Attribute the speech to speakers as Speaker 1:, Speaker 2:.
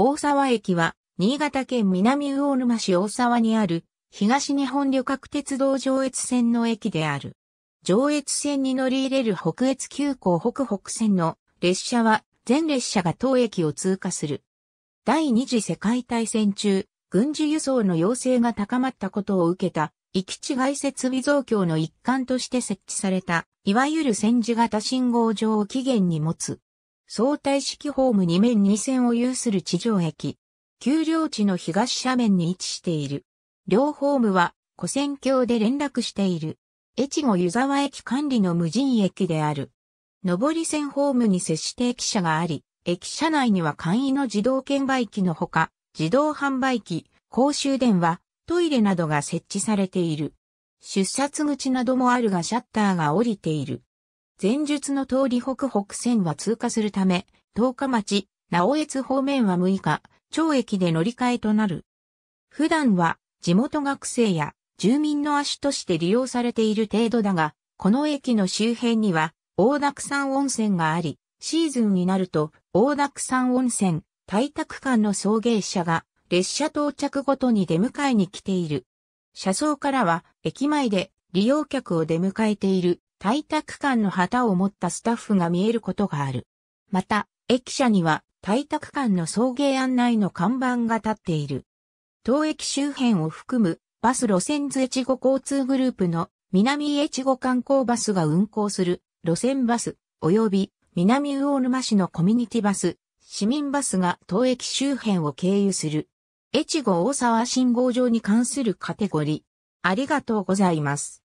Speaker 1: 大沢駅は、新潟県南魚沼市大沢にある、東日本旅客鉄道上越線の駅である。上越線に乗り入れる北越急行北北線の列車は、全列車が当駅を通過する。第二次世界大戦中、軍事輸送の要請が高まったことを受けた、行き違い設備増強の一環として設置された、いわゆる戦時型信号場を起源に持つ。相対式ホーム2面2線を有する地上駅。丘陵地の東斜面に位置している。両ホームは、古線橋で連絡している。越後湯沢駅管理の無人駅である。上り線ホームに接して駅舎があり、駅舎内には簡易の自動券売機のほか、自動販売機、公衆電話、トイレなどが設置されている。出札口などもあるがシャッターが降りている。前述の通り北北線は通過するため、十日町、直江津方面は6日、町駅で乗り換えとなる。普段は地元学生や住民の足として利用されている程度だが、この駅の周辺には大沢山温泉があり、シーズンになると大沢山温泉、大宅間の送迎車が列車到着ごとに出迎えに来ている。車窓からは駅前で利用客を出迎えている大宅間の旗を持ったスタッフが見えることがある。また、駅舎には大宅間の送迎案内の看板が立っている。当駅周辺を含むバス路線図越後交通グループの南越後観光バスが運行する路線バス及び南魚沼市のコミュニティバス、市民バスが当駅周辺を経由する。越後大沢信号場に関するカテゴリー。ありがとうございます。